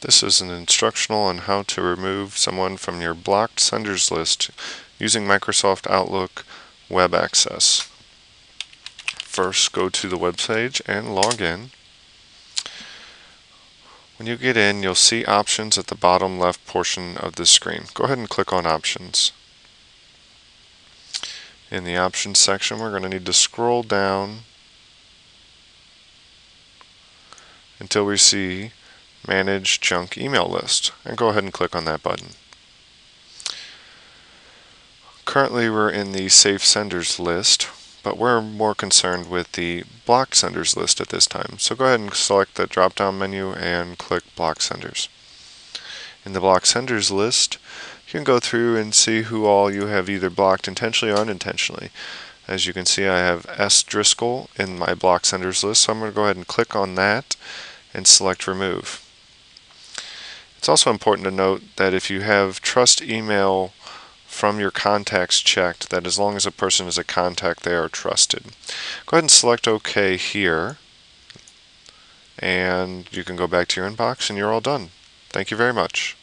This is an instructional on how to remove someone from your blocked senders list using Microsoft Outlook Web Access. First, go to the web page and log in. When you get in, you'll see options at the bottom left portion of the screen. Go ahead and click on Options. In the Options section, we're going to need to scroll down until we see Manage Junk Email List and go ahead and click on that button. Currently we're in the Safe Senders list, but we're more concerned with the Block Senders list at this time. So go ahead and select the drop-down menu and click Block Senders. In the Block Senders list, you can go through and see who all you have either blocked intentionally or unintentionally. As you can see, I have S. Driscoll in my Block Senders list, so I'm going to go ahead and click on that and select Remove. It's also important to note that if you have trust email from your contacts checked, that as long as a person is a contact, they are trusted. Go ahead and select OK here, and you can go back to your inbox and you're all done. Thank you very much.